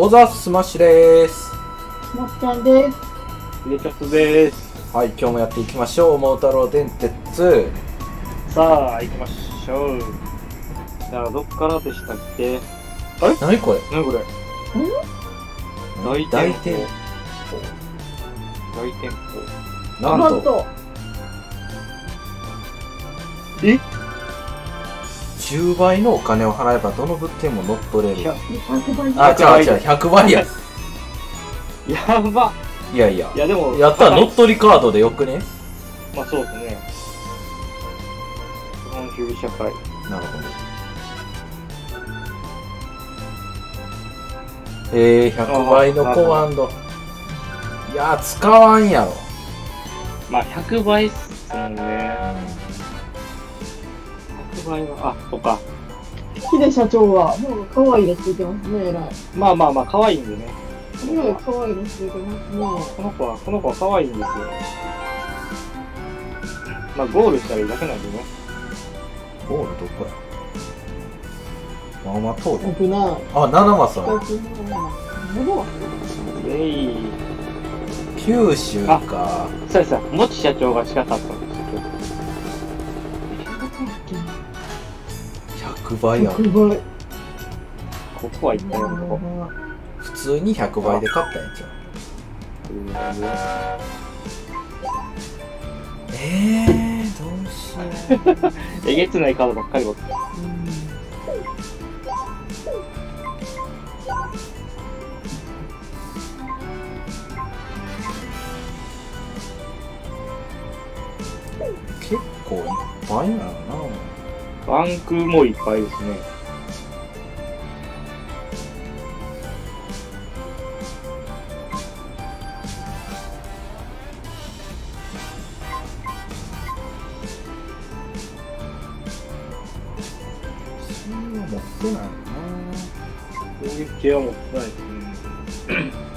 小沢スマッシュです。もっちゃんです。レチャスです。はい、今日もやっていきましょう。桃太郎電鉄。さあ、行きましょう。じゃあ、どっからでしたっけ？何これ？何これ？大大店店舗。大店舗。なんと、なんと、え？10倍のお金を払えばどの物件も乗っ取れる。100倍あ、違う違う、100 100倍や。やばいやいやい。や、でも、やったら乗っ取りカードでよくね？まあ、そうですね。資本主義社会。なるほど。えー、100倍のコマンド。いやー、使わんやろ。まあ、100倍っすもんね。100倍は、あ、そっか。ヒデ社長は、もう可愛いのついてますね、えらい。まあまあまあ、可愛いんでね。この子ねは、可愛いのついてますね。この子は、この子は可愛いんですよ。まあ、ゴールしたらいいだけなんでね。ゴールどこや？まあまあ通る。危ない。あ、七マさん。えい。九州か。そうですもち社長が近かった100倍や。100倍。ここは一体のとこ。普通に100倍で買ったんやんちゃう。えー、どうしよう。えげつないカードばっかり持ってた。結構いっぱいなのな。バンクもいっぱいですね。そんな持ってないのな。そういう系は持ってないですね。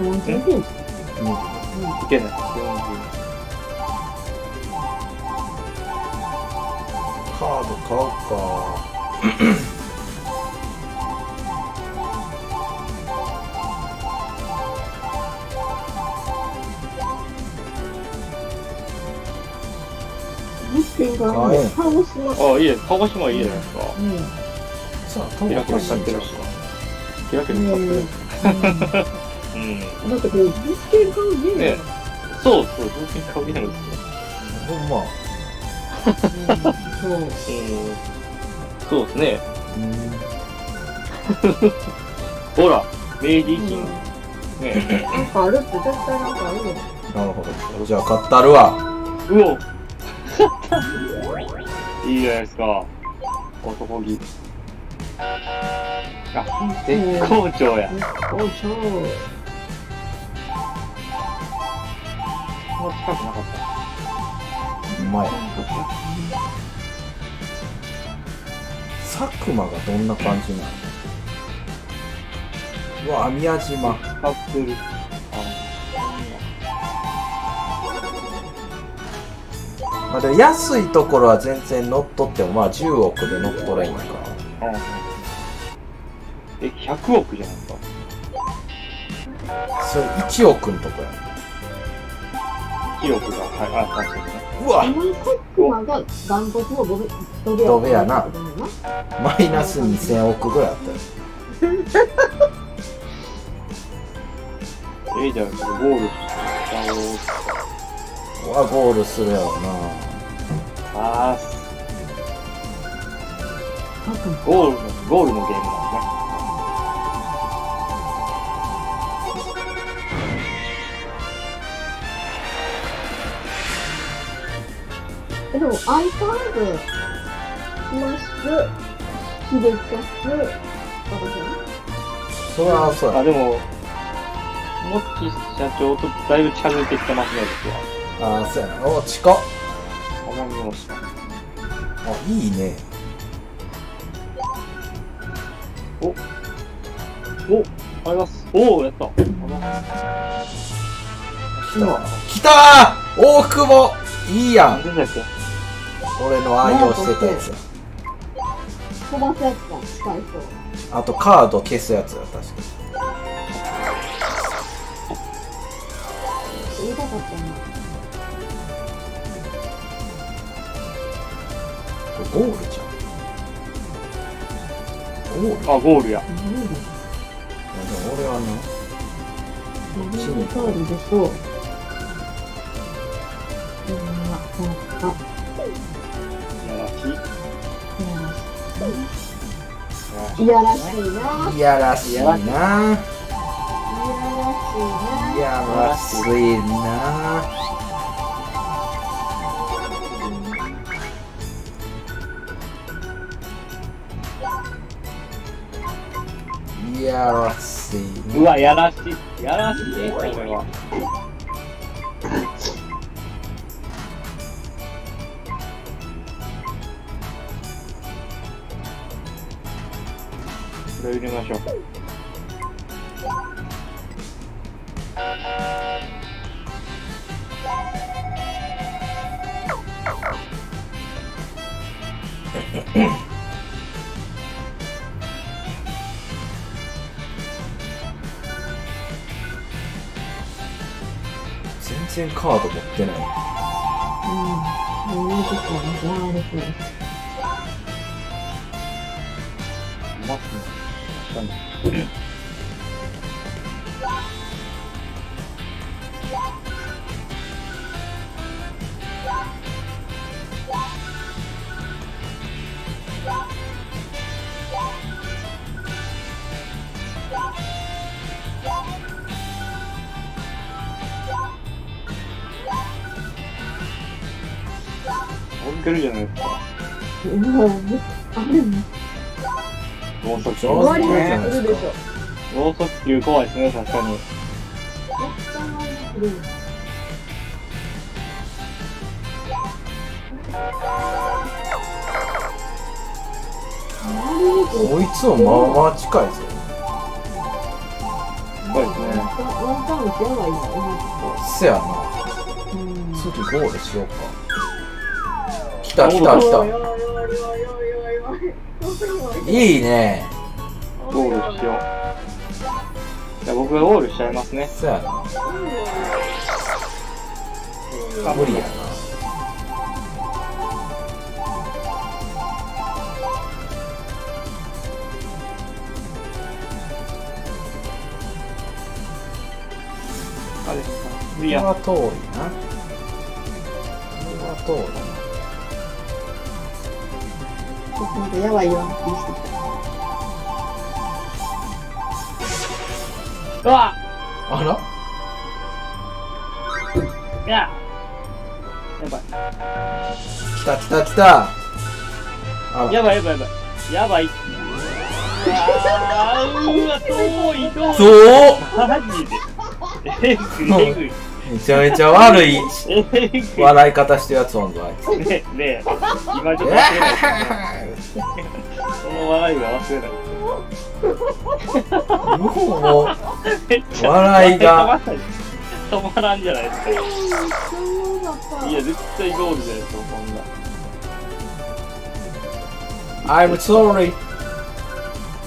何十点いけない。カード買うか。ああ、いいです。鹿児島いいじゃないですか。うん。さあ、キラキラ使ってるし。キラキラ使ってる。うん。だってこれ、物件買うねねそうそう、条件買うゲームですよ。ほんま。そう。うん。そうですね。うん。ほら、明治維新。ねなんかあるって絶対なんかあるよ。なるほど。じゃあ買ったるわ。うおいいじゃないですか。男気。あ、絶好調や。おいしな近くなかったうまい。佐久間がどん。な感じなのうわ、宮島。た。使ってる。まあ、でも安いところは全然乗っ取っても、まあ10億で乗っ取れん。やから。うん。え、100億じゃないですか。それ1億ん。とこや。1億が、はい、あ、確かにね。うわがダントツのドベドベドベやなマイナス2000億ぐらいあったよ。ええじゃん、ゴールしたろう。うわ、ゴールするやろな。あー、ゴールの、ゴールのゲームなんですね。でも相変わらずスマッシュヒデキャス私はそれはそうや。あ、でも、モッチ社長とだいぶ近づいてきてますね、僕は。ああ、そうやな。お、近っ。奄美大島。あ、いいね。お、あります。おお、やった。来た来たー大久保いいやん何でしたっけ？俺の愛用してたやつや飛ばすやつだ、使いそう。あとカード消すやつや確か言いたかったな。これゴールじゃんゴールあ、ゴールや。何でも俺はねードでそう。うん、あ、Yarashina. Yarashina. Yarashina. Yarashina. Yarashina. Yarashina. うわ、やらしい。やらしい。ましょう。全然カード持ってない。うん。もうちょっとなくなる。ね待って。 일단 그러잖아요. 아니 っ上手ね。ローソク怖いですね、確かに。こいつもまあまあ近いぞ。いですね。せやな。次ゴールしようか。来た来た。来た。いいね。ゴールしよう。じゃあ僕がゴールしちゃいますね。せやなあ無理やなあれ無理や。これは遠いなこれは遠いちょっとなんかやばいような気してきた。うわあら？いややばい。来た来た来たやばいやばいやばい。やばい。うわーうわ、遠い遠い。そうマジで。えぐいえぐい。めちゃめちゃ悪い。笑い方してるやつおんぞあいつねねえ、今ちょっと忘れない。その笑いが忘れない。もう笑いが止まらんじゃないですか。いや、絶対ゴールじゃないですか、こんな。I'm sorry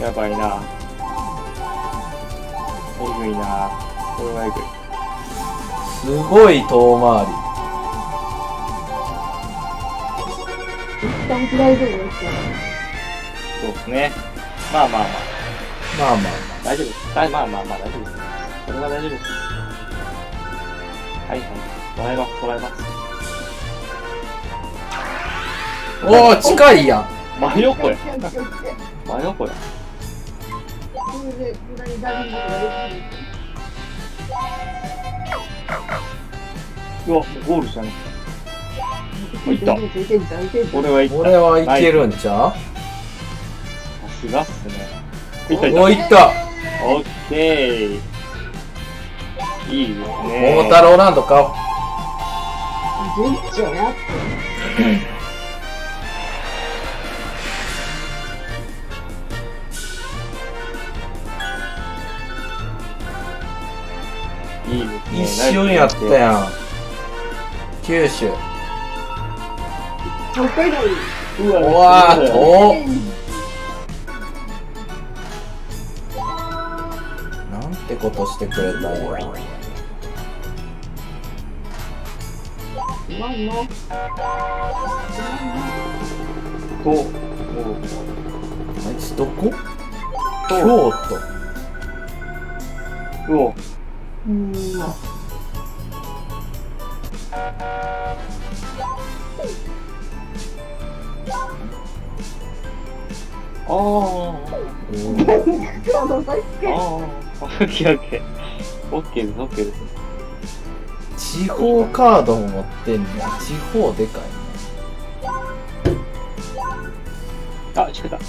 やばいな。えぐいな。これはえぐい。すごい遠回り一旦大丈夫ですか？そうですね。まあまあまあ。まあまあまあ。大丈夫です。まあまあまあ大丈夫です。それは大丈夫です。はいはい。もらいます、らえます。おお近いやん真横や真横やうわゴールじゃねいった俺はいけるんちゃうすがっすね。いったういった。おいったオッケー。いいですね。桃太郎ランド買おう順調やっていいですね。一瞬やったやん九州北海道。うわうわーおなんてことしてくれた。んやうまいの？と、もう、あいつどこ？と、京都。うお、うん。あー、おーそうだっけあー、オッケーオッケー。オッケーです、オッケーです。地方カードも持ってんねや地方でかいあ、違った。え、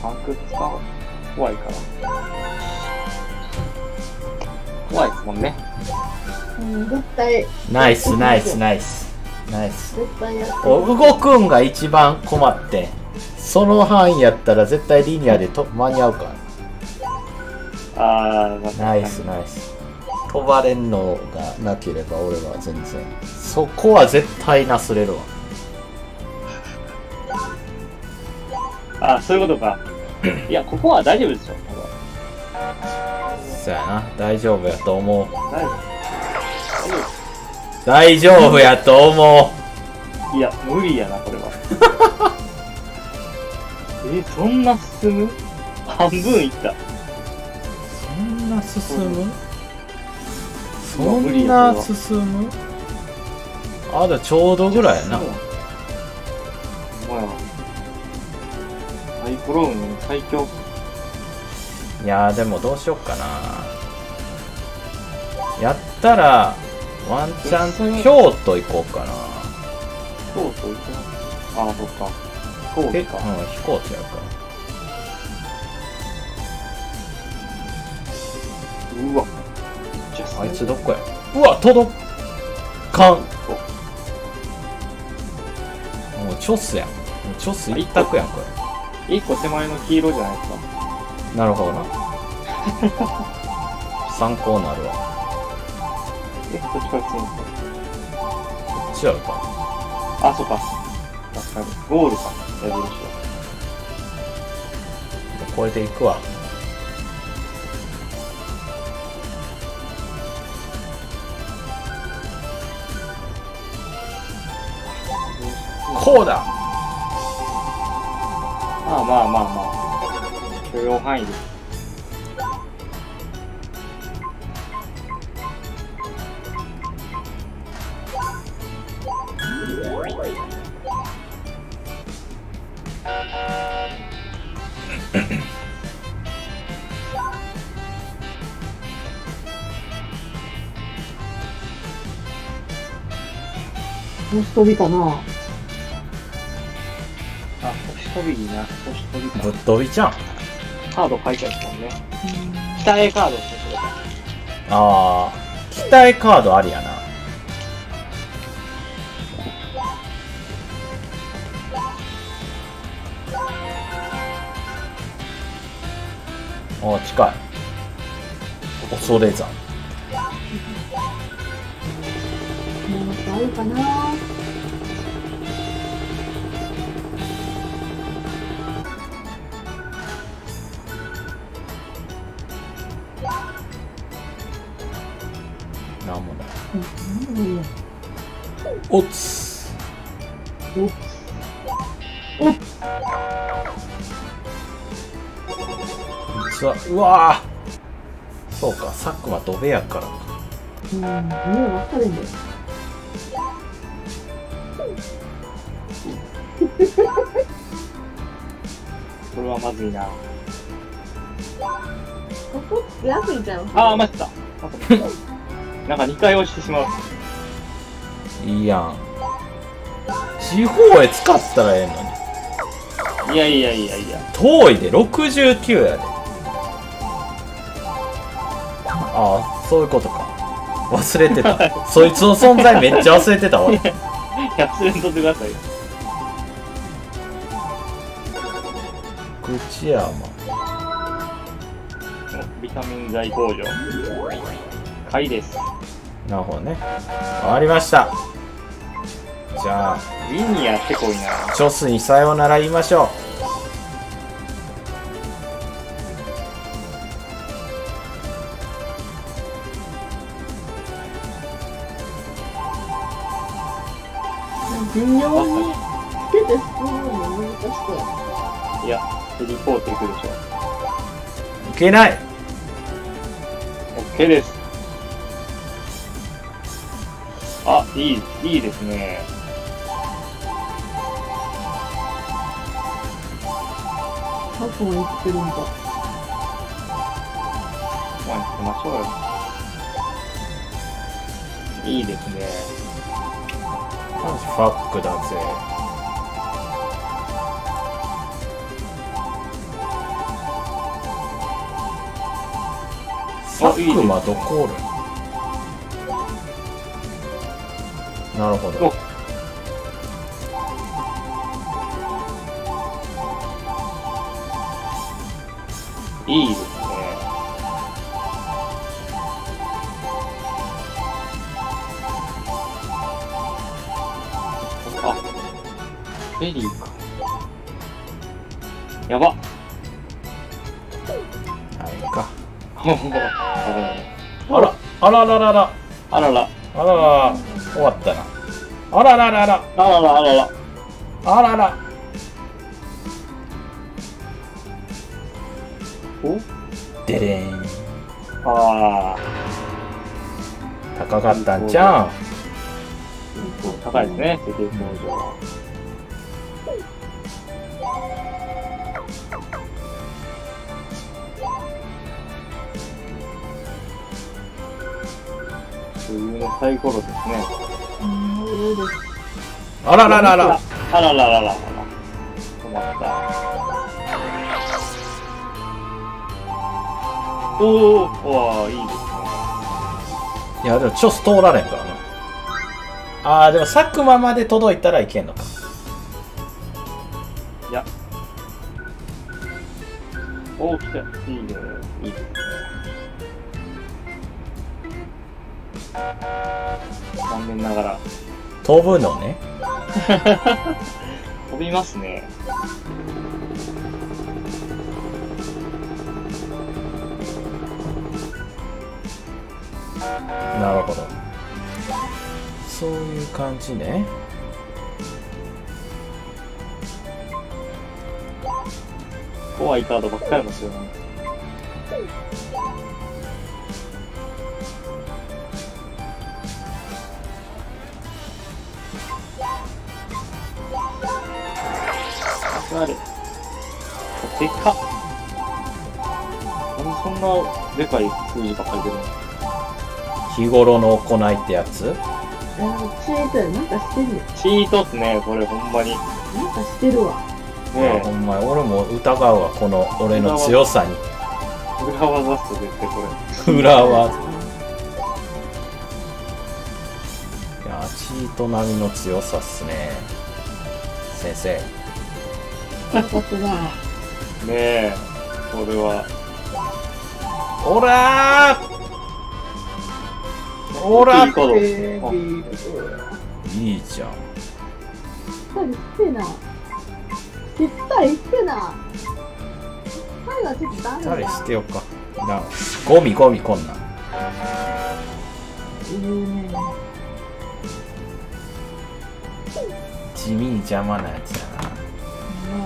サンク使う怖いから。怖いですもんね。うん、絶対、なナイスナイスナイスナイス絶対やってお動くんが一番困ってその範囲やったら絶対リニアでと間に合うからああナイスナイス飛ばれんのがなければ俺は全然そこは絶対なすれるわあ、そういうことか。いや、ここは大丈夫でしょ。そやな大丈夫やと思う大丈夫。やと思いや、無理やな、これは。え、そんな進む？半分いった。うそんな進む？そんな進む？あだちょうどぐらいやな。まや。サイクローン最強。いやーでもどうしよっかな。やったらワンチャン京都行こうかな。京都行くああ、そっか。飛行えうん機か。飛行機やかうわ。じゃらあいつどこや？うわ届かんもうチョスやんもうチョス一択やんこ一個手前の黄色じゃないですか。れなるほどな 参考になるわえ、どっちから進むこっちやろかかあ、そっか。確かに。ゴールか。矢印は。これでいくわこうだまあまあまあまあ。許容範囲です。もし飛びかなあ、星飛びいいな。星飛びかぶっ飛びちゃんカード書いてあるもんね。北へカードってくれた。ああ期待カードありやなああ近い恐山るかな。なんもない。うんおつろう実はうわー。そうか佐久間ドベやからか。うん、もう分かるんだよ。はまずいな。ここ、安いじゃん。ああ、待ってた。なんか2回押してしまう。いいやん地方へ使ったらええのにいやいやいやいや。遠いで69やでああそういうことか忘れてた そいつの存在めっちゃ忘れてたわいや、忘れんとってくださいよ。口山ビタミン剤工場。貝です。なるほどね終わりましたじゃあリニアってこいな。チョスにさようなら言いましょ微妙にヘリポート行くでしょ。ういけない OK です。あ、いい、いいですね。過去に行ってるんだ。まあ、行きましょうよ。いいですね。マジファックだぜ佐久間どこおるなるほど。お。いいですね。あ、フェリーあ あらあらららら。あらら、あららら。終わったな。あらららら。あらら、あらら。あららお？でれーん。あ高かったんちゃう？高いですね、設定表情。サイコロですね。あららららあららららら。止まった。おー、おー、いいですね。いやでもチョス通られんからなあーでも佐久間まで届いたらいけんのかいや。おー、来た。いいね。ながら。飛ぶのね飛びますね。なるほどそういう感じね怖いカードばっかりですよね。ある。でかっ。なんでそんなでかい数字ばっかり出るの？日頃の行いってやつ？チートやなんかしてるね。チートっすね、これほんまに。ねなんかしてるわ。えほ、んまに俺も疑うわこの俺の強さに裏技っす絶対これ。裏技 いやチート並みの強さっすね先生よかったな。ねえ、これは。おらーおらいいじゃんぴったりしてな。ぴったりしてな。彼はちょっとダメだ。誰してよっかなゴミゴミこんな。地味に邪魔なやつや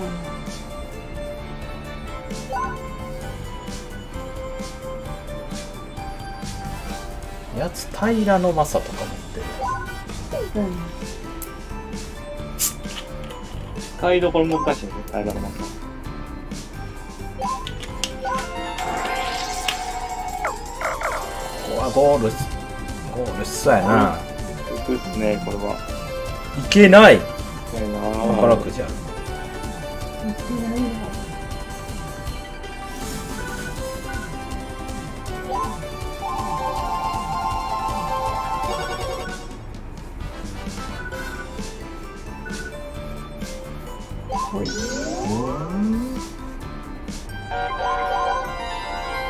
なやつ平野正とか持ってるうん。使いどころ難しいんですよ、使いどころ難しい。ここはゴールゴールしそうやな、浮くっすね、これは。いけない宝くじある。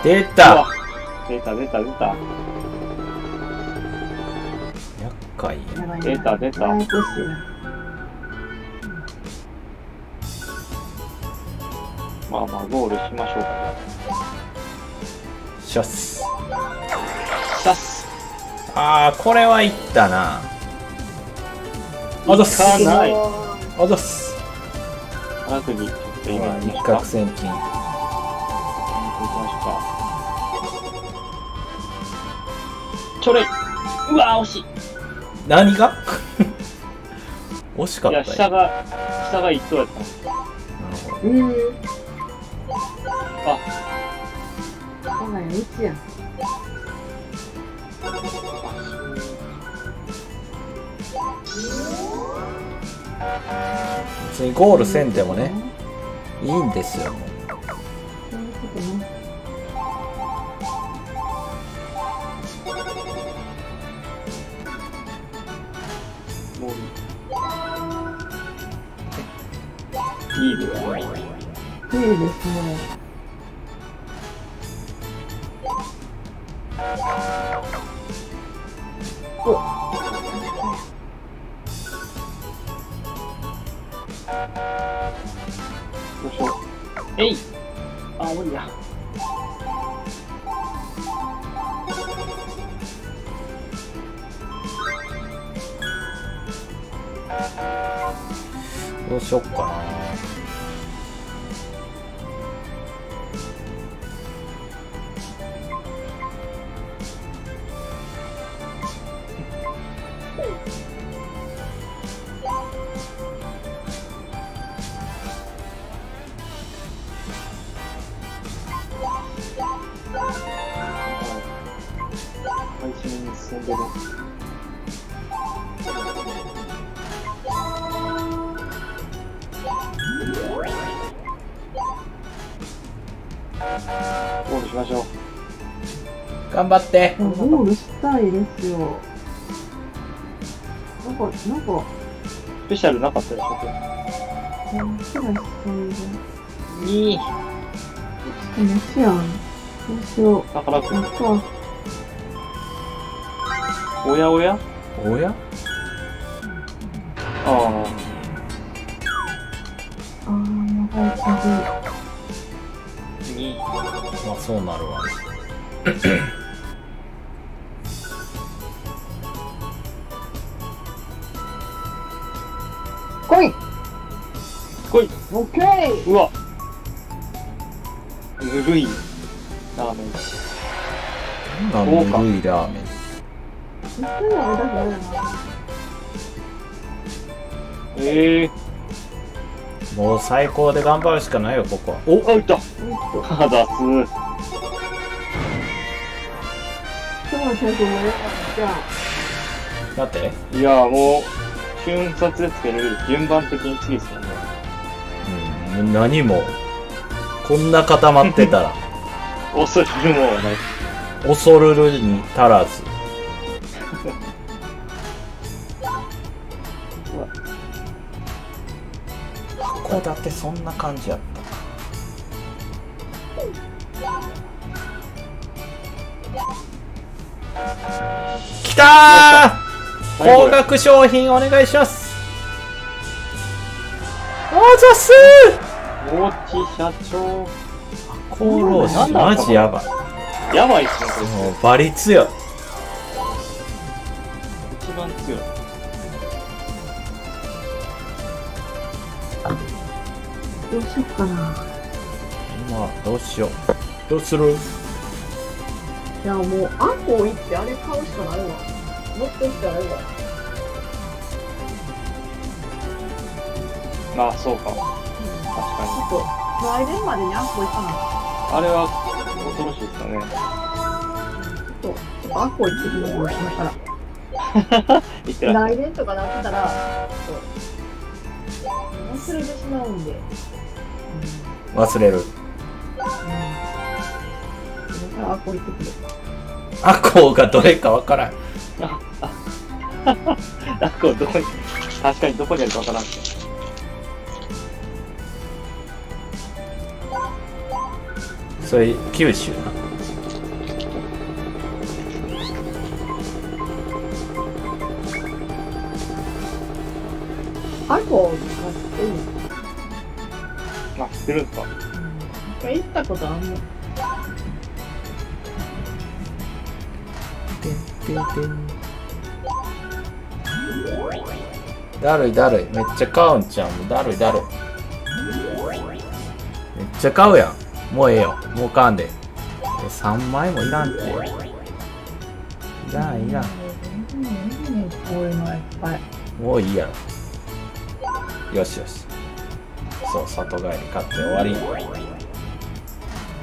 出うたわ。出た出た出た。かいやばいな出た出たゴールしましょうか。シャス。シャス。あーこれはいったな。あざっす。いかない。あざっす。っと今、一行攫千金きましょうか。ちょれいうわ、惜しい何が惜しかいや、ったよ下が、下が一等やった。なるほどえー。ちやん。別にゴールせんでもねいいんですよゴールしましょう。頑張ってゴールしたいですよ。なんか、なんか、スペシャルなかったでしょうん、気がしたいな。いい。ちょっと待ちやん。どうしよう。宝くん。おやおや？おや？そうなるわ。来い。来い。オッケーうわ。ぬるい。ラーメン。なんだぬるいラーメン。ええもう最高で頑張るしかないよここは。おー。あ、いったす。の先生もよかった。だっていや、もう、瞬殺でつける順番的に次ですよね。うん何もこんな固まってたら 恐れるもない。恐るるに足らず 函館そんな感じやったたー高額商品お願いします。あざっす大地社長。ー厚労士マジやばい。やばいっすね。もうバリ強い。一番強い。どうしよっかな。今どうしよう。どうする？いや、もう、あんこ行ってあれ買うしかないわ。持ってきたらいいわ。まあ、そうかも。確かちょっと、来年までにあんこ行かない。に。あれは、恐ろしいですかね。ちょっと、ちょっとあんこ行 ってきよう今から。来年とかなってたら、ちょっと、忘れてしまうんで。うん。忘れるあんこ行ってくる。アコウがどれかわからん。あ、こう、どこに、確かにどこにあるかわからん。けど。それ九州な。アコとかっていいあ、知ってるんですか？行ったことあんの？だるいだるい。めっちゃ買うんちゃうもうだるいだるい。めっちゃ買うやん。もうええよ。もう買わんで。え3枚もいらんって。いらんいらん。こういうのいっぱいもういいやろ。よしよし。そう里帰り買って終わり。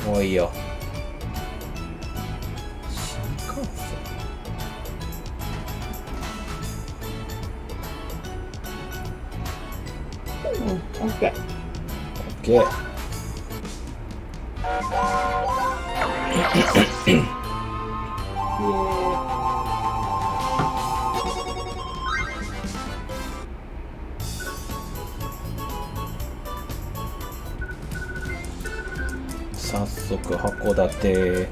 もういいよ OK 早速函館。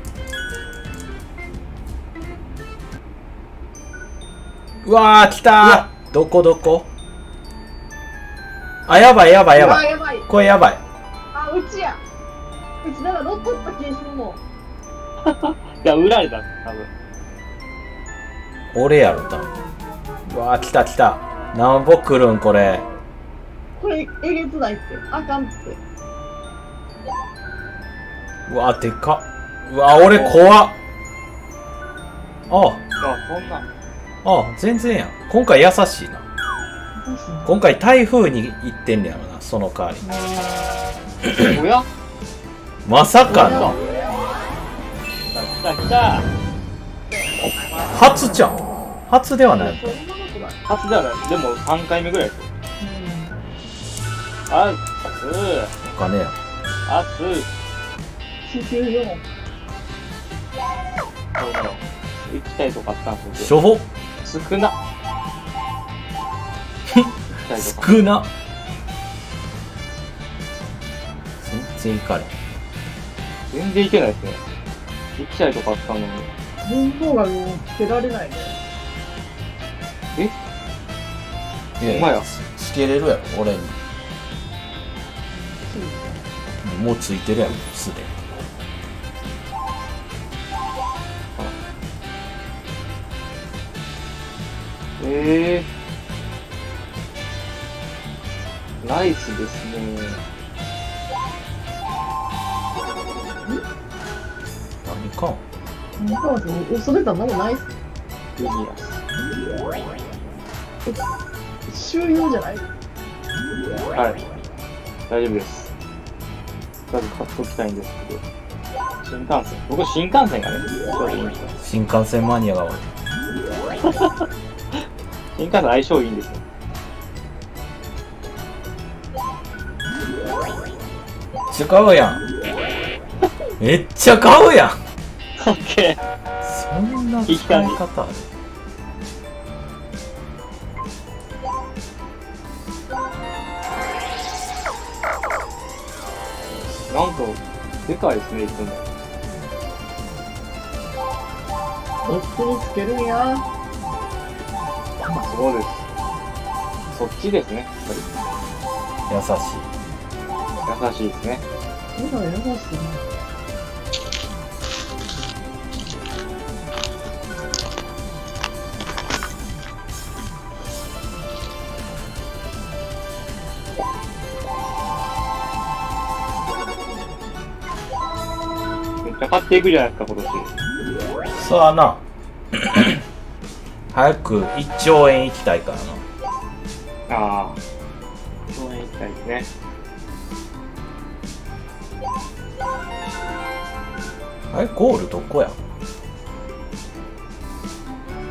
うわー来たー。どこどこ？あやばいやばいやばいこれやばい。あうちや。うちなんか乗っ取った気するもん。いや、裏でだ、多分。俺やろ多分。うわー来た来た。なんぼ来るんこれ。これえげつないって。あかんって。うわでか。っうわ俺怖っ。ああ、そんな。あ全然やん。今回優しいな。今回台風に行ってんねやろなその代わり。おや？まさかの。来た来た。初じゃん。初ではない。初ではない。でも3回目ぐらい。ですよ。あ、す、お金や。あ、す、地球4そうだ。ろう。行きたいとこあったんですしょぼ少な。少な全然行かれん全然行けないですね。行きたいとこあったのに。文法がもうつけられないねいやほんまやつつけれるやろ俺にもうついてるやろすでにえー。ナイスですね。かなんかそう恐れたのもないっすルミ収容じゃない？はい。大丈夫です。とりあえず買っときたいんですけど。新幹線。僕、新幹線がね。新幹線マニアがおる 新幹線相性いいんですよ。めっちゃ買うやんめっちゃ買うやんオッケー。そんな使い方ある？なんか、でかいですね、いつも。どっちにつけるんやそうです。そっちですね、やっ優しいぱり。優しいですね。今優しいな買っていくじゃないですか、今年。そうやな 早く1兆円行きたいからなああ。そう行きたいですね。あれゴールどこや？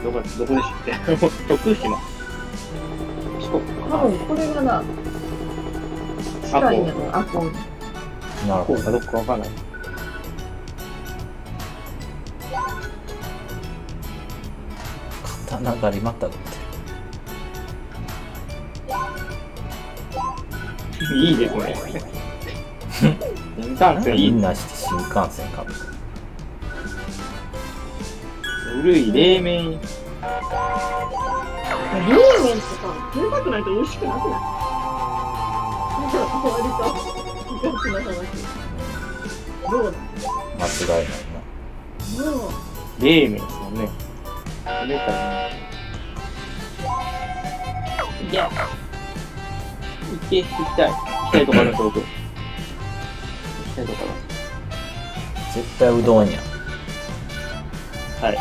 どこ、どこでしたっけ？徳島。四国多分これがな近いんやろあこうなるほどどっかわかんない。刀狩りまたっていいですね。新幹線いい。みんなして新幹線かぶ古い冷麺。冷麺ってさ、冷たくないと美味しくなくないなんか割と、ガチな話。どうだ間違いないもう、冷麺ですもんね。冷た。い行け、行きたい。行きたいとこあるんです、僕。行きたいとこあな絶対うどんや。はい。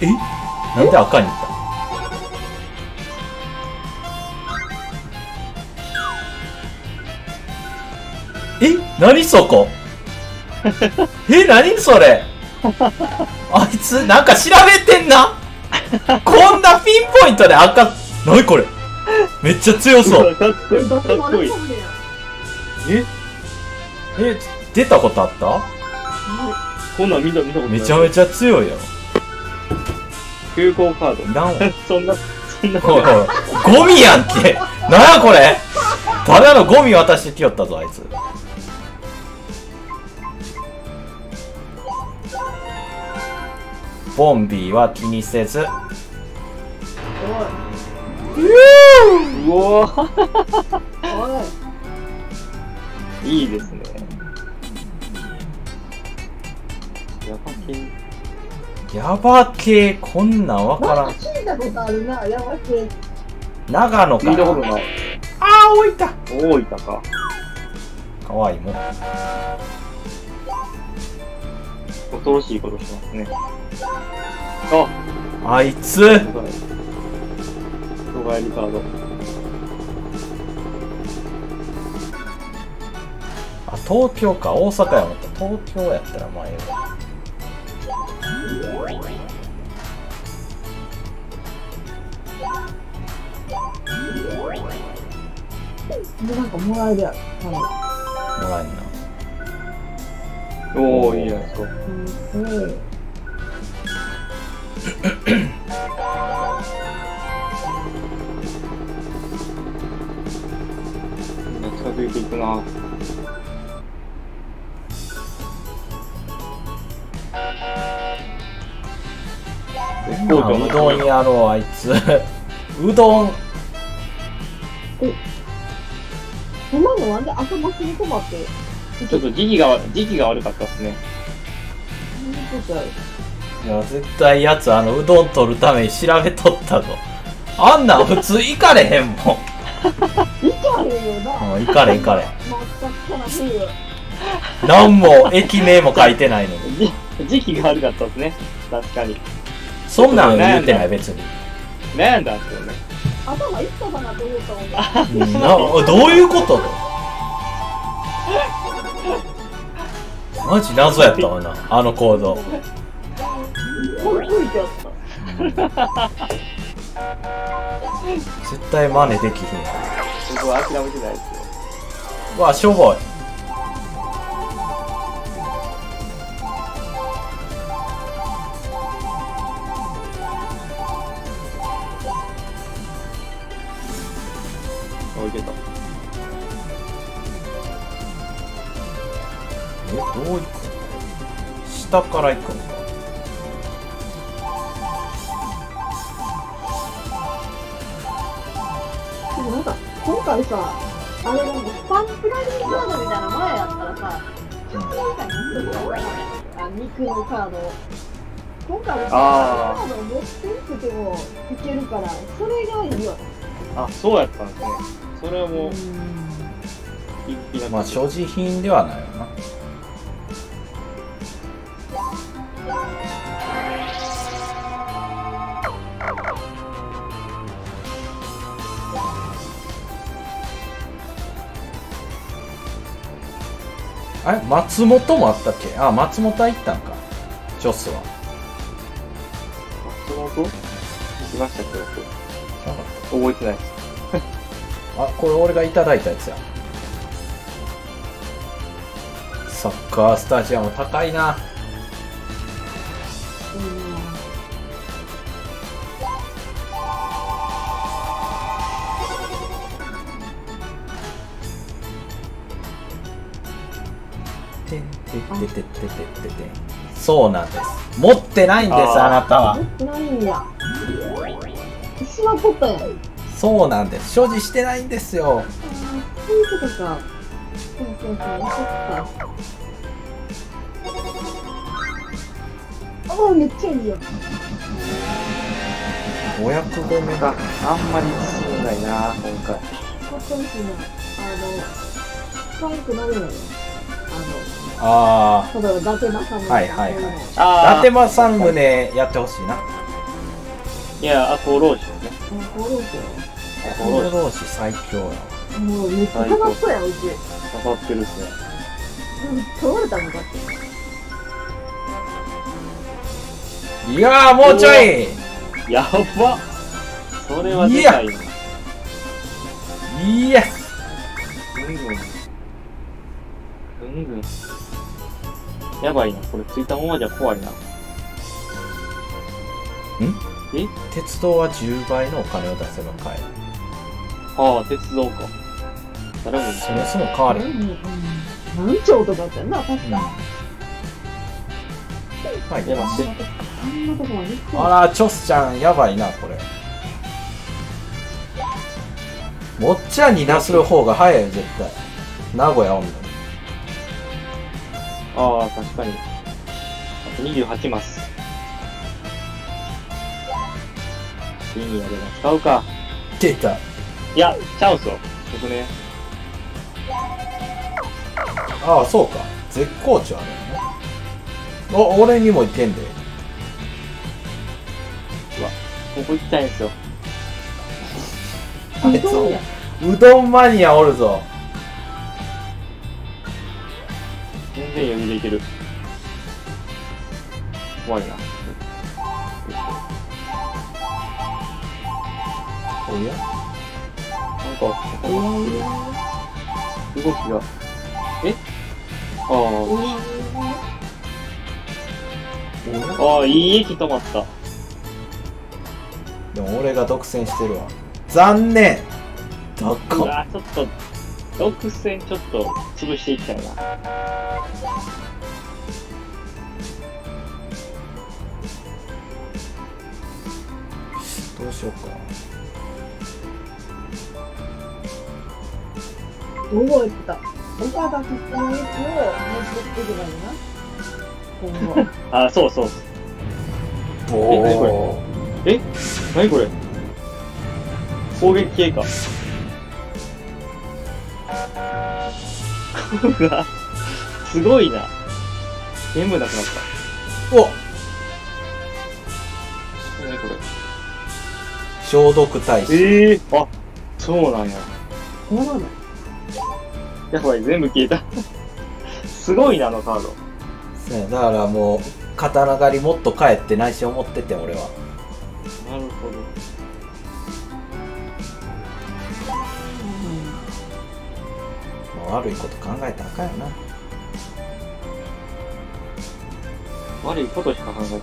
え？なんで赤に行った？え？何そこ？え？何それ？あいつなんか調べてんな？こんなピンポイントで赤何これ？めっちゃ強そう。かっこいい。かっえ？え出たことあった？こんなん見た、見たことない。めちゃめちゃ強いやろ休校カード。いらんわそんな、そんな。おいおい。ゴミやんけ。なんやこれ？ただのゴミ渡してきよったぞあいつ。ボンビーは気にせず。うおーおい、おい。いいですね。やばけ。ヤバ系こんなんわからんなんか聞いたことあるな、やばけ。長野かな。あー置いた大分か。かわいいもん恐ろしいことしますね。あ、あいつすごい。人帰りカード。あ東京か大阪や思った東京やったらまあええわで、なんかもらえるやろ。もらえんなおー、いいじゃないですか。うん、うん。近づいていくな。絶好調のうどんやろうあいつ。うどん。今のなんで頭すに止まって、ちょっと時期が、時期が悪かったですね。いや絶対やつあのうどん取るために調べとったぞ。あんなん普通行かれへんもん。いかへんよな。うん行かれ行かれ全くその冬。何も駅名も書いてないのにじ時期が悪かったですね。確かに。そんなん言ってない別に、悩んだんですよね。頭いったかなと思ったもんなおどういうこと？だマジ謎やったわな あの行動。絶対真似できひん僕は諦めてないですよ。うわしょぼいあ、いけた。えどう行くの？下から行くあーカードを持ってっててもいけるから、それがいいよね。あ、そうやったんですね。それはもう、一気な。まあ所持品ではないよなあれ松本もあったっけ？あ松本は行ったんかチョスは松本行きましたっけ僕ちゃうかっ覚えてないです。た あこれ俺がいただいたやつや。サッカースタジアム高いな。てんてってってってってってそうなんです持ってないんですあなたは持ってないんや。座っとったそうなんです所持してないんですよーそういうことか。そうそうそう、そっか。ああ、めっちゃいいよ。500個目ああんまり進んないな、今回。あの、可愛くなるのよ。ああの、例えば、伊達政宗はいはいはいあ伊あ達政宗やってほしいないや、赤穂浪士ですね。あ、こうですよ。赤穂浪士。最強やわもうめっちゃ楽しそうやん、うち。刺さってるっすね。取られたのかって。いやーもうちょいやばそれはでかいな。イエスやばいな。これついたままじゃ怖いな。鉄道は10倍のお金を出せば買える。ああ、鉄道か。誰もそもそも変われへんうん何兆とかあったよな、確か。はいいや待ってあんはね。あらチョスちゃんやばいなこれ。もっちゃんになする方が早いよ絶対。名古屋おんのにああ、確かに。あと28マス。リニアでも使うか。出たいや、チャンスよ。僕ね。ああそうか絶好調あるよねお俺にもいけんでここ行きたいんですよ。あいつうどんマニアおるぞ全然余裕でいける。怖いな。おや？なんか、いや？いや動きが。え？ああ、ああ、いい駅止まった。でも俺が独占してるわ残念どうこわちょっと、独占ちょっと潰していきたいな。どうしようか覚えてた？岡崎さんのやつを持ってってくれるな。今後。あ、そうそう。おえ何これ？おえ何これ攻撃系か。うわすごいな。全部なくなった。お何これ。消毒大使ええー、あ、そうなんや。そうなの？やばい、全部消えた。すごいな、あのカード。そうやだからもう刀狩りもっと帰ってないし思ってて俺は悪いこと考えたらあかんよな悪いことしか考えてない。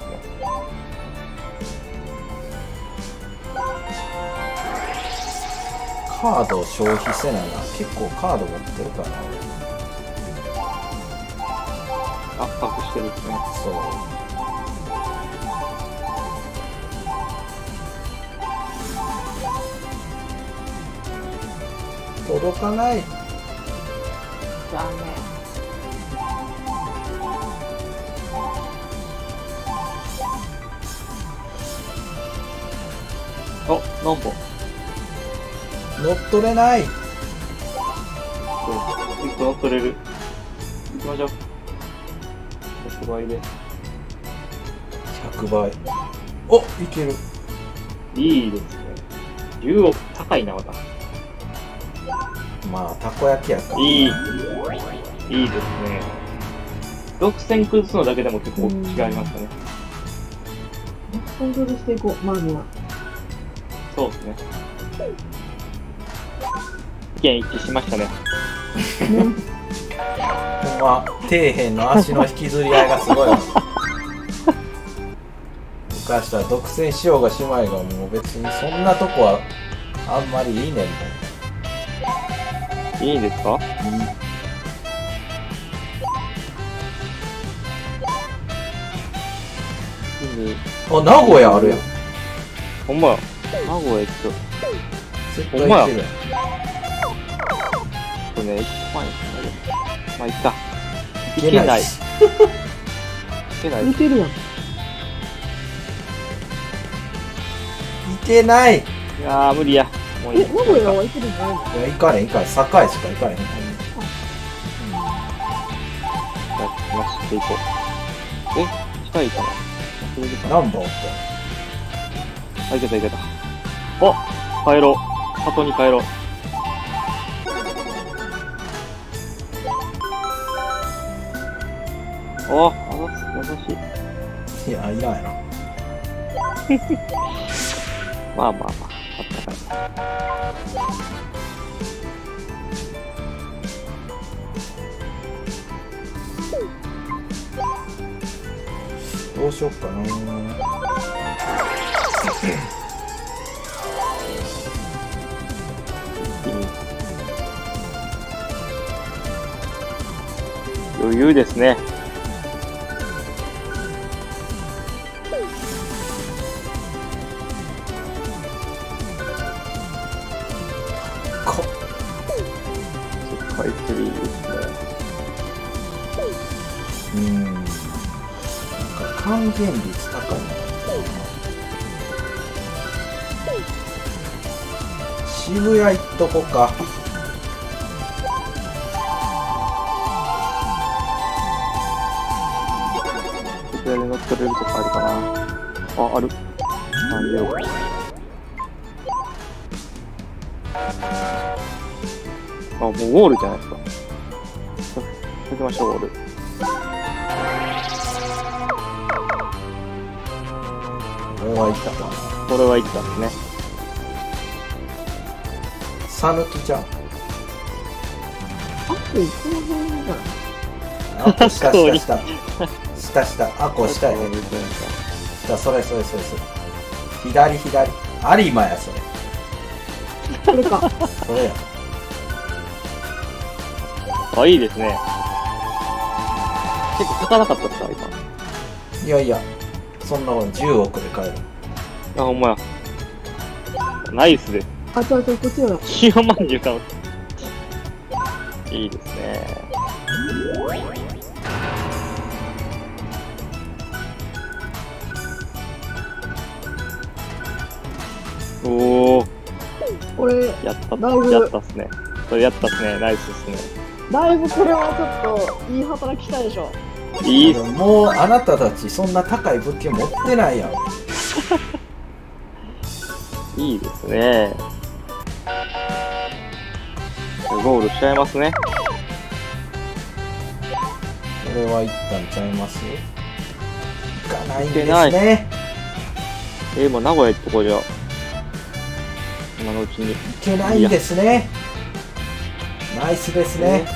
カードを消費せなな結構カード持ってるからな俺圧迫してるですね。そう届かない残念。あ、何本乗っ取れないそう。一個乗っ取れる。行きましょう。100倍で。100倍おいけるいいですね。10億高いな、また。まあたこ焼きやからいい。いいですね。独占崩すのだけでも結構違いますかね。コントロールしていこう、まずは。そうですね。意見一致しましたね。ほんま底辺の足の引きずり合いがすごいわ昔したら独占しようがしまいがもう別にそんなとこはあんまりいいねんもんいいんですか？いいあ名古屋あるやんほんまや。名古屋行くと、絶対行けるやん。とね、行く前にまあ、行った。行行けない。し行けない。似てるやん。行けない。いいやー、無理や。もういいえ、名古屋は行けるんじゃないの？や、行かれん、行かれん。栄しか行かれへん。じゃあ、マッシュで行こう。え近いかな忘れるかなナンバーおっあ、行けた行けた。お帰ろう。里に帰ろう。おあざす、優しい。た。いや、いらんやろ。まあまあまあ、あったかい。うしよっかな余裕ですね。還元率高い。渋谷行っとこか。こちらで乗っ取れるとこあるかな。あ、ある。なん。でよ。あ、もうウォールじゃないですか。行きましょう、ウォール。おー、行ったか。これは行ったんですね。さぬきちゃん。あ、この辺じゃないあ、こ下そうに下下。下下。あ、こう下やこ。う見てみ下、それそれそれそれ。左左。有馬や、それ。これか。それや。たあ、いいですね。結構高なかったっすか、今。いやいや、そんなもん10億で買える。あ、ほんまや。ナイスです。あ、違う違う、こっちだよ。塩まんじゅう買う。いいですね。おー、これ、やった、だいぶやったっすね。それやったっすね。ナイスっすね。だいぶこれはちょっと、いい働きしたでしょ。いい。もうあなたたちそんな高い物件持ってないやん。いいですね。ゴールしちゃいますね。これは行ったんちゃいます？行かないんですね。えー、もう名古屋行ってこいじゃあ。今のうちに。行けないんですね。ナイスですね。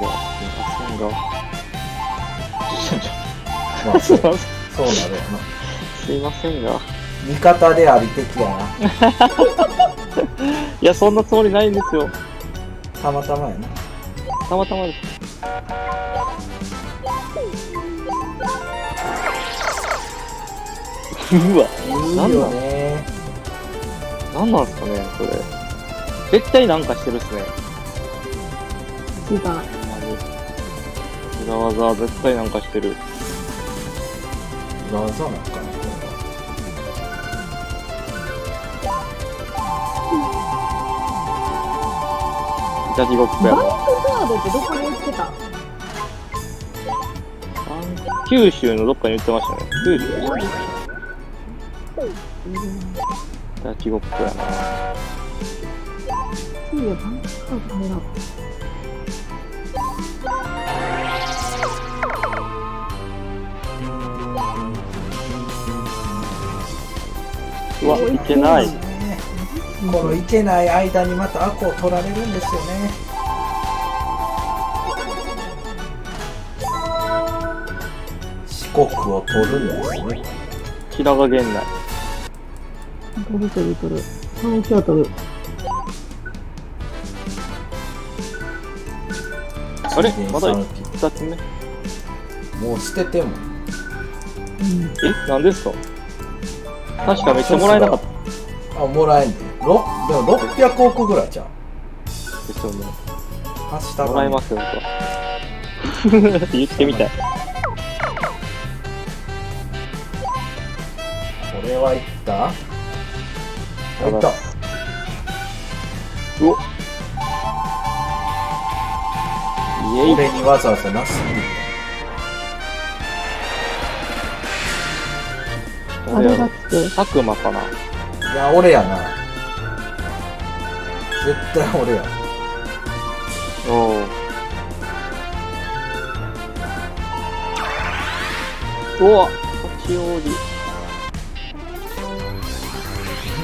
いや、すいませんが。まあ、そうすいません。そうなるよな。すいませんが。味方であり的やな。いや、そんなつもりないんですよ。たまたまやな。たまたまです。うわ、いいよね。なんなんすかね、これ。絶対なんかしてるっすね。聞いた。裏技絶対なんかしてる。裏技なんかな、バンクろ。カードってどこに売ってた？九州のどっかに売ってましたね。九州でしたね。いた地獄やな。いいよ、バンクカード狙う。うわ、いけない。れ。ねこの行けない間にまたアコを取られるんですよね。四国を取るんですね。平賀源内。取る取る取る。三キは取る。あれ？まだ三二つ目？もう捨てても。うん。え、なんですか？確かめっちゃもらえなかった。あもらえんね。ろでも600億ぐらいじゃんですよね。明日もらえますよ、と。言ってみたい。これはいった？あい。った。うお俺にわざわざなすぎるあれだって。佐久間かな。いや俺やな絶対俺やおお。うわ八王子。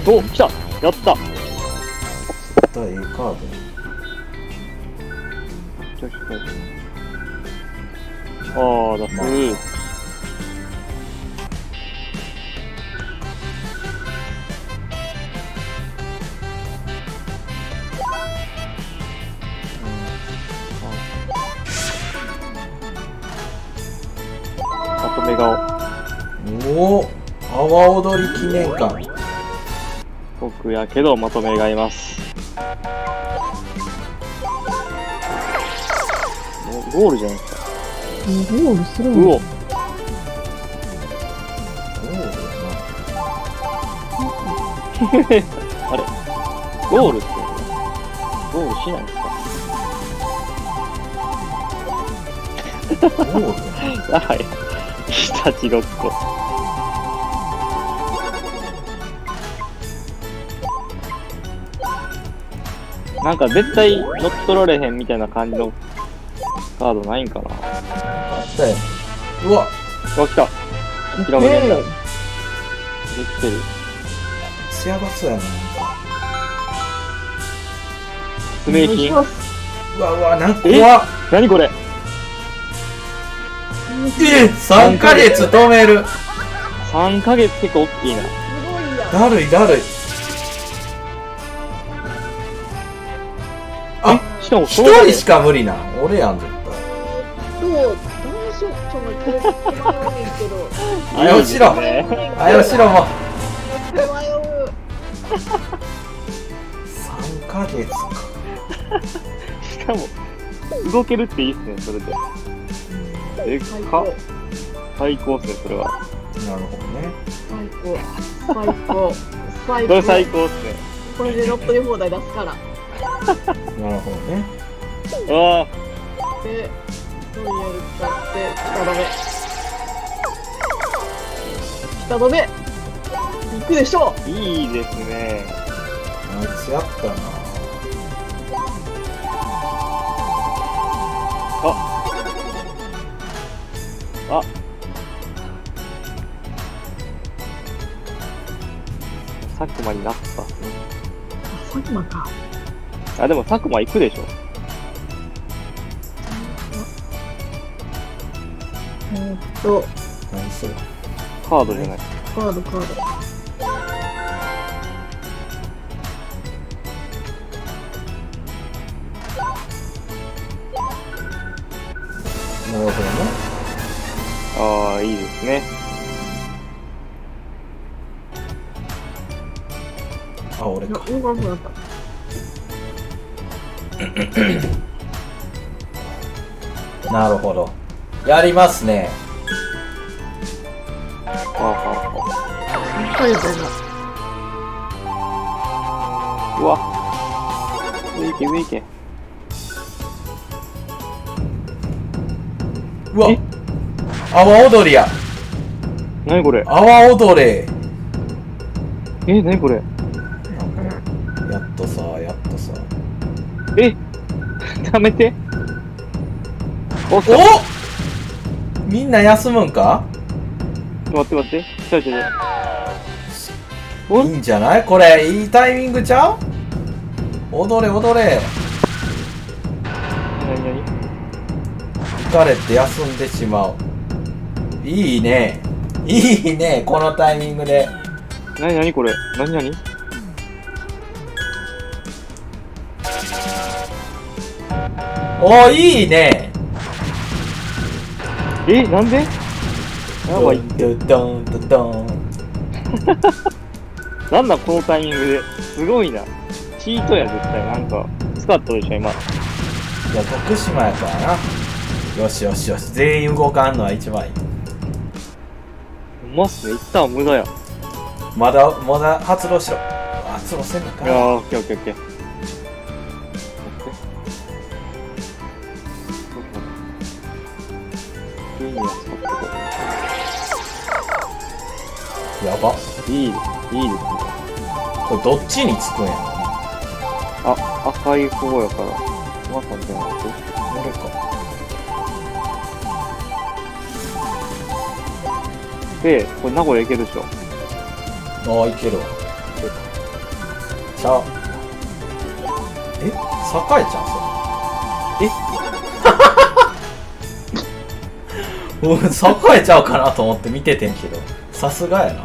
お、来たやった絶対いいカードああ、だす。まあ阿波踊り記念館僕やけどまとめがいます。ゴールじゃないですか。ゴールするうおあれ？ゴールって？ゴールしないんですか？ゴール？はい。日立六個。なんか絶対乗っ取られへんみたいな感じのカードないんかな？あったようわうわ、来たキラムレンダー。ねできてる。つやばそうやななんか爪金お願いし。ますうわうわなんかえ？怖っ何これ？え3ヶ月止める ?3 ヶ月結構大きいな。だるいだるいしかも一その場で人しか無理な俺やん絶どうどうしよう。ちょっとこれ迷うんけど。あよしろあよしろも迷う。3ヶ月かしかも、動けるっていいっすね、それで。でっ最か高。最高っすね、それは。なるほどね最高。最高。最高。これ最高っすね。これで乗っ取り放題出すから。なるほどねああ、で、トリエル使って、下止め。下止め行くでしょいいですね。あいつやったなあ、佐久間になったっすね。あ、佐久間か。あ、でも佐久間行くでしょ。えーっと、何それカードじゃない。カードカード。なるほどねああ、いいですね。あ俺かあ、動か なるほど。やりますね。はあはあ。りがとうございます。うわ。上行け、上行け。うわ。え阿波踊りや。なにこれ？阿波踊れ。え、なにこれ？やめて。おみんな休むんか？待って待って。ちゃうちゃうちゃう。おいいんじゃない？これいいタイミングちゃう？踊れ踊れ。なになに疲れて休んでしまう。いいね。いいねこのタイミングで。なになにこれ？なになにおいいねえ、なんで？やばい。ドドンドドン なんだこのタイミングで。すごいな。チートや、絶対。なんか、使ったでしょ、今。いや徳島やからなよしよしよし全員動かんのは一番いいうまっすね。一旦は無駄や。まだまだ発動しろ発動せんのかいやオッケーオッケーオッケー。どっちにつくんやろあ、赤い方やから。まさんじゃなくて。俺かで、これ名古屋行けるでしょ。ああいけるわ。ちゃう。え？栄えちゃんそれ。え？俺栄えちゃうかなと思って見ててんけどさすがやな。い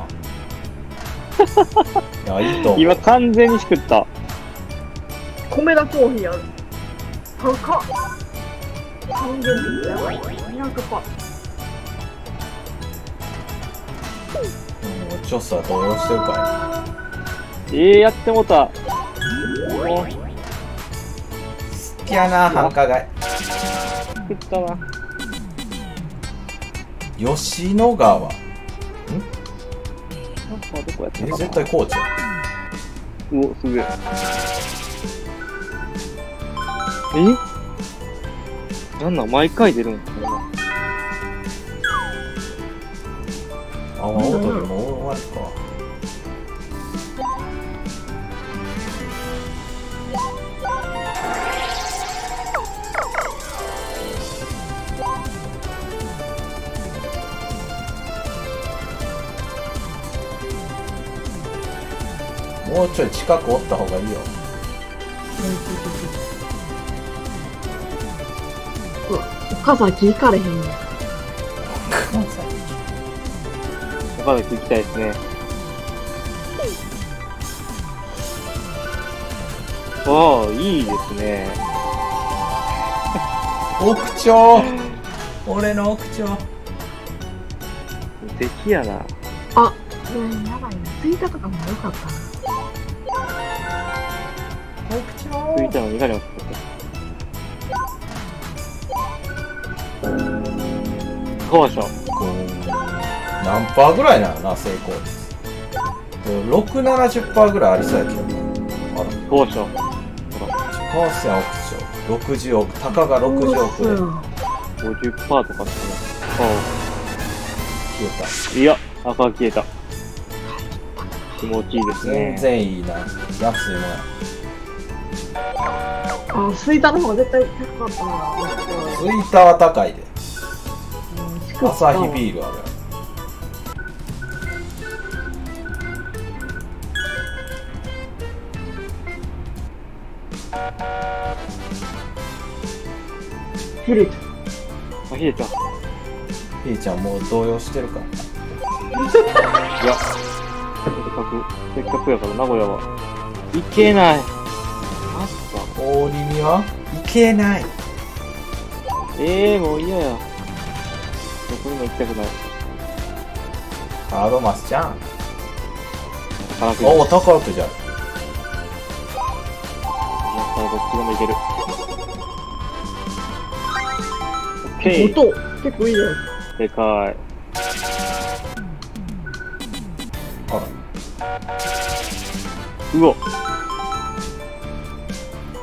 やいいと思う今完全にしくった。米田コーヒーある。高っ。還元率やばい。200%。うんチョスは動揺してるかええー、やってもうた。好きやな繁華街食ったな。吉野川なんかどこやったかなえ絶対高知お、すげえ。え？なんなん毎回出るんこんなあ青鳥もうちょい近くおった方がいいよ。うわ、岡崎行かれへん。の。岡崎行きたいですね。ああ、いいですね。奥長俺の奥長敵やな。あ、うん、やばいな。ツイッターとかも良かったな。奥つい長たのにがります。どうでしょうこう何パーぐらいなのな成功。率670%ぐらいありそうやけどな。あら。どうでしょう高専億長60億。たかが60億。でうん50%とかですね。消えた。ああ。いや、赤が消えた。気持ちいいです全ね。然いいな。安いもんやあ、スイタの方が絶対高かったな。ツイッターは高いでアサヒビールあるやヒルあ、冷えた。んひーちゃんもう動揺してるからいや、せっかく、せっかくやから名古屋は。いけない。マジか。大耳はいけないええー、もう嫌や。どこにも行きたくない。ハードマスちゃんおお宝くじあるやったらどっちでもいける。オッケー音結構いいじゃないでかい。あらうわ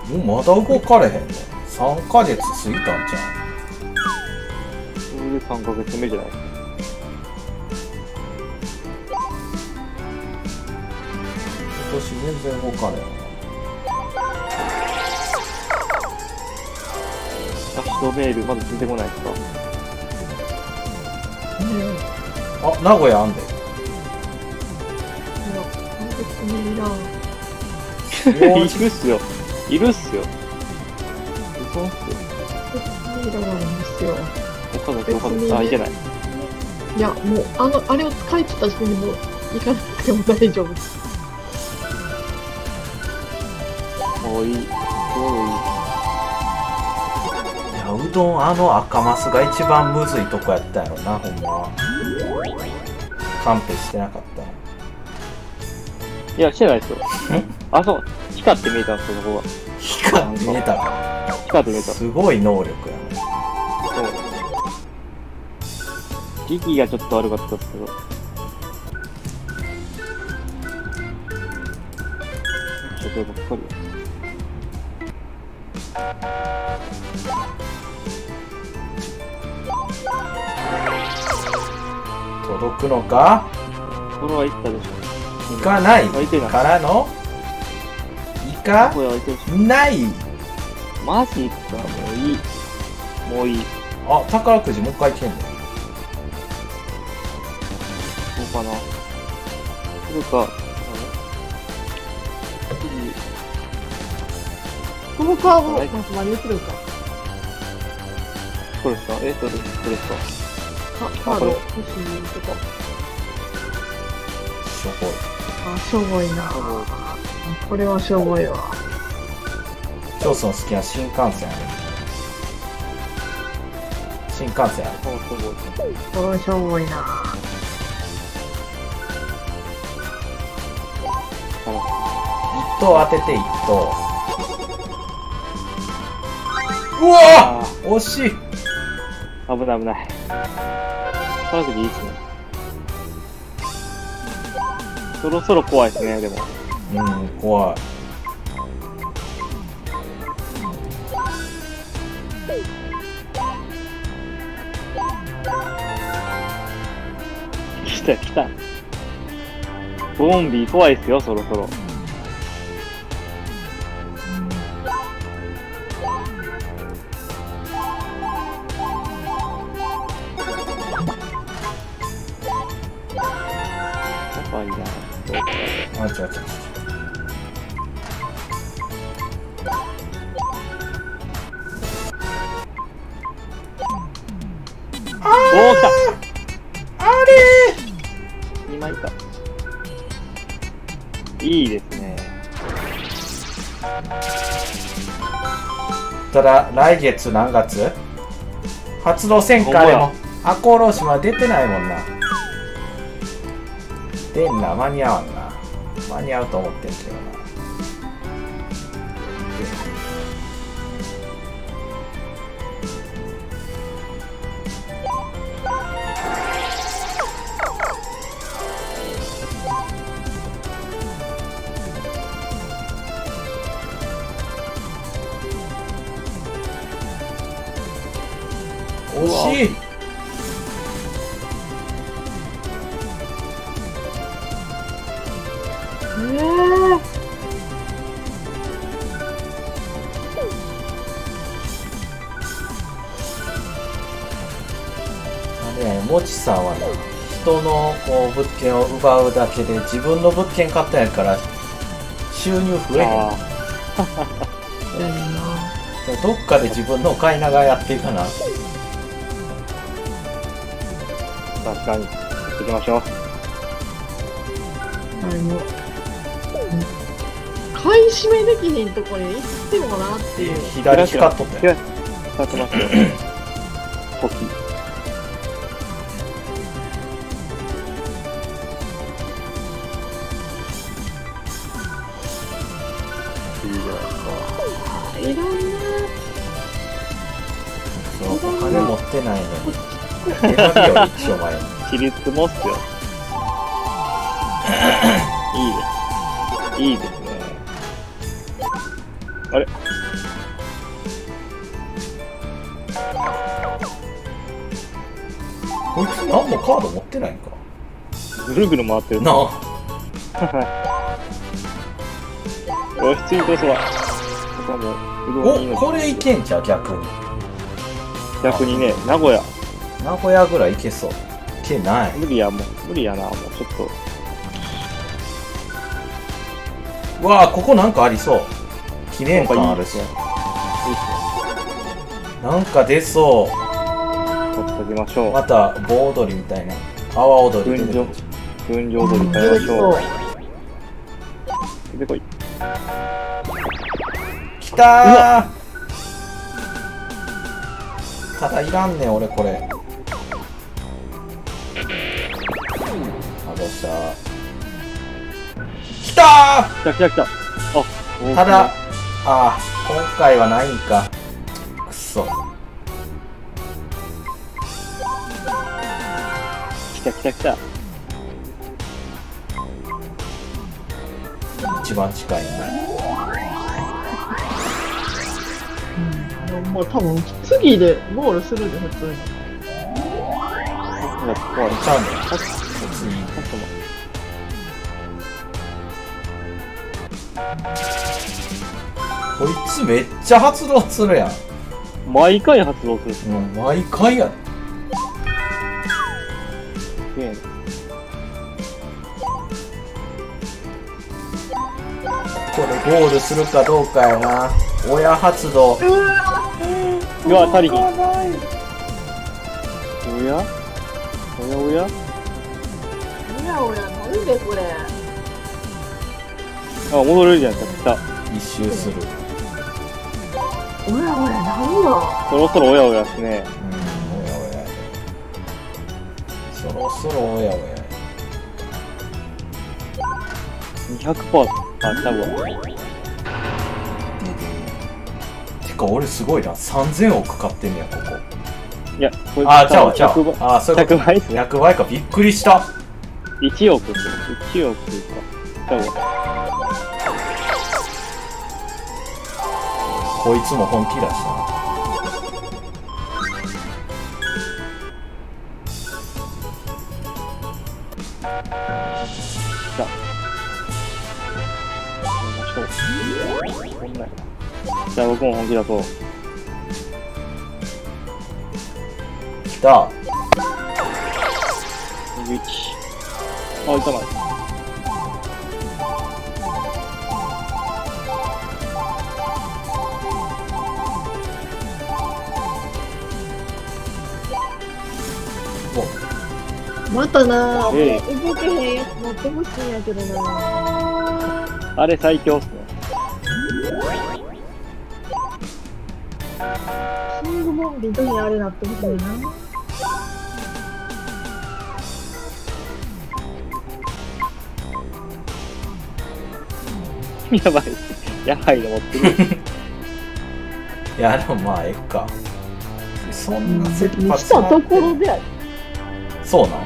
もうまだ動かれへんね3ヶ月過ぎたんじゃんそれで3ヶ月目じゃない？ですか。今年全然動かれへんダッシュドメールまだ出てこないですかあ名古屋あんで別にいらん。いる っすよ。いるっすよ。嘘っすよ。別にいらないんですよ。岡崎、岡崎、あ、いけない。いや、もう、あの、あれを使い切った時点でもう、行かなくても大丈夫です。もういい。すごいいい。いやうどんあの赤マスが一番むずいとこやったやろなほんまはカンペしてなかったいや、してないですよ。あ、そう。光って見えたんですよ、そこ光って見えたが。光って見えた。すごい能力やなそう。時期がちょっと悪かったですけど。ちょっとばっかり。届くのか？これは行ったでしょ。行かないからのイカこれは行ってるでしないょ。マジか、もういい。もういい。あ宝くじもう一回来てんの？どうかな。それか、このカード、まず何するんか？そうですかえ、そうです、そうですか。カカード欲しいとか。しょぼいあ、しょぼいな。これはしょぼいわ。ジョーソン好きな新幹線新幹線これはしょぼいな。一等当てて一等うわあ惜しいあ、危ない危ない。宝くじいいっすね。そろそろ怖いですね、でも。うん怖い来た来た。ボンビー怖いっすよ、そろそろ。いいですね。ただ来月何月？発動せんかでも。赤穂浪島出てないもんな。出んな間に合わんな。間に合うと思ってんけどな奪うだけで自分の物件買ったんやから収入増えへん。どっかで自分のを買いながらやっていかなあ、確かに。行きましょう。あれも。買い占めできへんとこに行ってもなっていう。左光っとったよ使ってますよ。ポ選びより一応前に比率もっすよ。いいです。いいですね。あれ？こいつ何もカード持ってないんかぐるぐる回ってる。なあ よし、次こそは。おこれいけんちゃう？逆に逆にね、名古屋。名古屋ぐらいいけそういけない無理や、もう。無理やな、もうちょっと。うわあここなんかありそう記念館あるし。なんか出そう取っておきましょう。また盆踊りみたいな阿波踊り群青踊り変えましょう。出てこい。きたーただいらんねん俺これたきた来た来た来た。あ、ーただ、あー、今回はないんか。くそ。来た来た来た。一番近いな。もう多分、次でゴールするで、普通に。なんか怖い。ちゃうねこいつめっちゃ発動するやん。毎回発動する。すうん、毎回やで。げえな。これゴールするかどうかやな。親発動。うわ、足りひん。おや？おやおや？おやおや、なんでこれ？あ、戻れるじゃん、来た。一周する。おやおや、なんだ。そろそろおやおやですね。うん、おやおや。そろそろおやおや。200%あ、ちゃうわ。てか俺すごいな。3000億買ってんねや、ここ。いや、これあー、ちゃうわ、ちゃ100う。あー、そういうこ100倍ですと。ね。100倍か、びっくりした。1億ですよ。1億か。ちゃうわ。こいつも本気出したな。じゃあ。僕も本気出そう。来た。21。あ、いかない。またなぁ、ええ動けへんやつ乗ってほしいんやけどなあれ最強っすね。キングボンビーにあれなってほしいな。やばい。やばいの持ってる。いや、でもまあ、ええか。そんな切羽にしたところで、そうなん？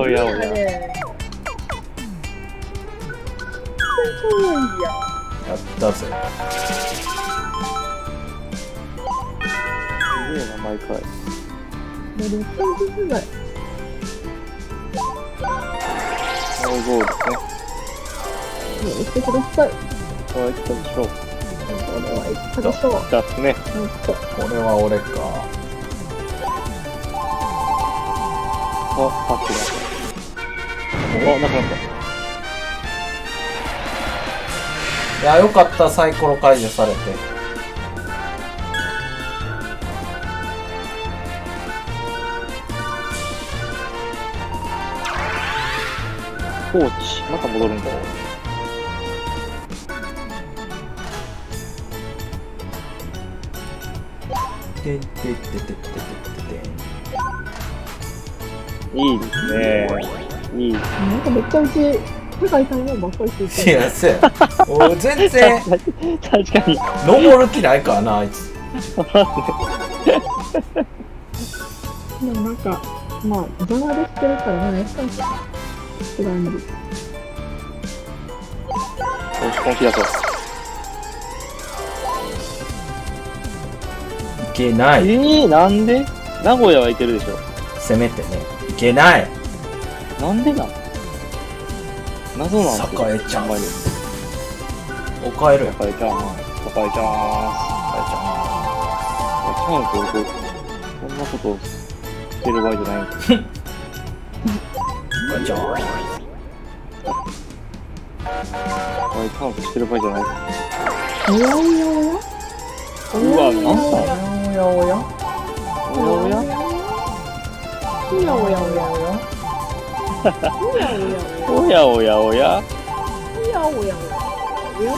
やったぜ。すげえな、毎回。もう6分ずつぐらいノーゴールね。もう言ってくださいこういったでしょう。これは言ったでしょうじゃあっすね。これは俺か。あ、パックだ。あ、なくなった。いや、よかった、サイコロ解除されて。コーチ。また戻るんだ。てってってってってってっていいですね。いい。なんかめっちゃうち高い才能ばっかりついって。いや、そうや。俺全然、確かに。登る気ないからな、あいつ。でもなんかまあ邪魔でしてるからまあやったんさすがによし、本気だと。いけない。えー、なんで？名古屋はいけるでしょ。せめてね。いけない。なんでなん？謎なんですよ。栄ちゃん。おかえるやん。栄ちゃん。栄ちゃん。栄ちゃチャンス僕、そんなことしてる場合じゃないんですん。栄ちゃん。はい、チャンスしてる場合じゃない。おやおやおやうわ、なんだおやおやおやおやおやおやおやおやおやおやおやおや。おやおやおやおや。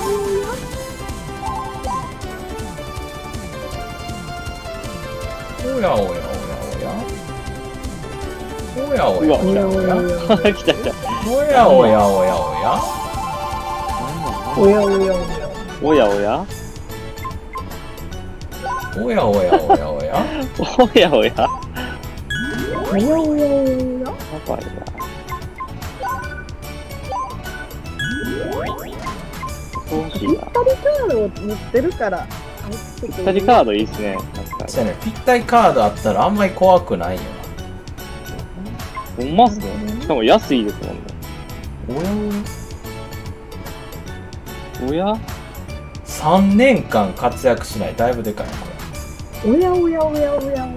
おやおやおやおやおや。おやおやおやおやおや来た来た。おやおやおやおや。おやおやおや。おやおやおやおや。おやおや。おやおやおや。おやおややばいぴったりカードを持ってるから。ぴったりカードいいっすね。確か。そうやね。ぴったりカードあったらあんまり怖くないよに。ほんまっすね。しかも安いですもんね。なおや？おや？おや3年間活躍しない。だいぶでかいなこおやおやおやおやれ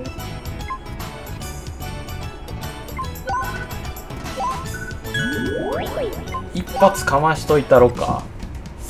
一発かましといたろか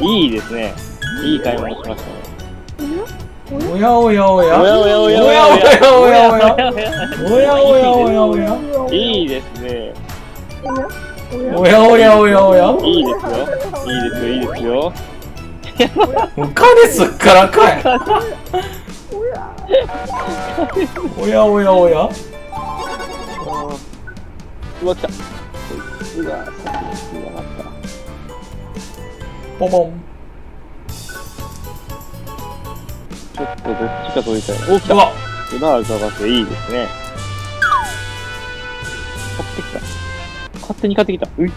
いいですね。いい買い物しました。ねおやおやおや。おやおやおや。おやおやおやおやおやおやおやおやおや。いいですね。おやおやおやおや。いいですよ。いいですよいいですよ。もう金すっからかい。おやおやおや。うわ来た。こいつがポポン。ちょっとどっちか取りたい。お来た。うわ裏がかっていいですね。買ってきた。勝手に買ってきた。うい。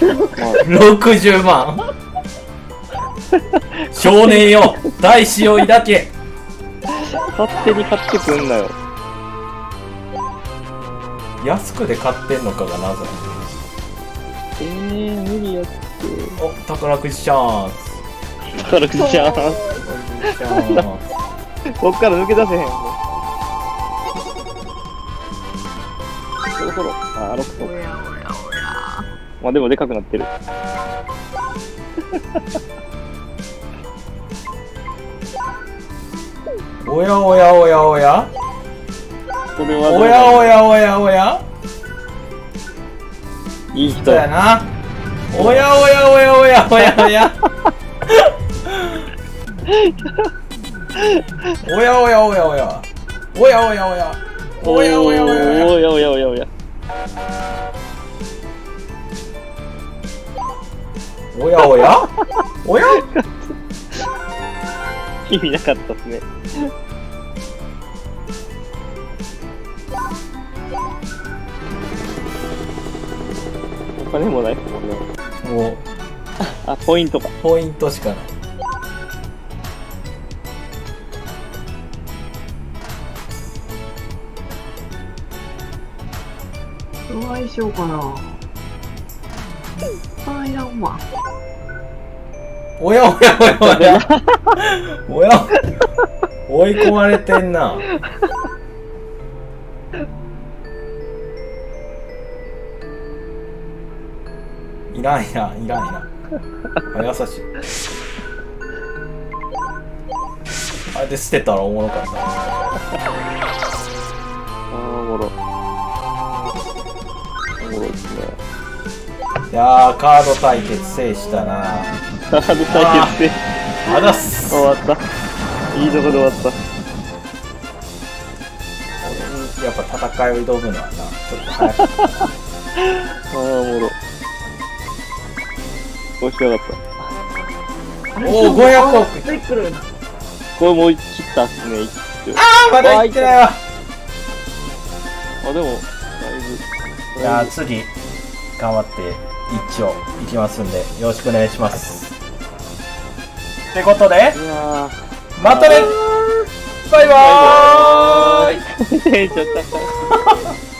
60万。少年よ。大志を抱け。勝手に買ってくんなよ。安くで買ってんのかがなぜ。えー、無理やってお宝くじチャンス。宝くじチャンス。こっから抜け出せへん。もうそろそろあ6個まあでもでかくなってる。おやおやおやおや。おやおやおやおや。いい人やなおやおやおやおや。おやおやおやおや。おやおやおや。おやおやおやおや。おやおやおやおや。おやおや？おや？おやおや意味なかったっすね。お金もないっすもんねもうあポイントか。ポイントしかない。どないしようかな。あいらんわ。おやおやおや。おやおや。追い込まれてんないらんいらんいらんいらん。あ優し。いあれで捨てたらおもろかった。あーおもろ。おもろいっすね。いやーカード対決制したな。カード対決であざっす。終わった。いいとこで終わった。やっぱ戦いを挑むのはなちょっと早かったあーおもろ押してよかった。おお500億。これもう切ったっすね。あーまだいってないわあ、でも、だいぶ。いやー次頑張って一応いきますんでよろしくお願いしますってことでまたねバイバーイ。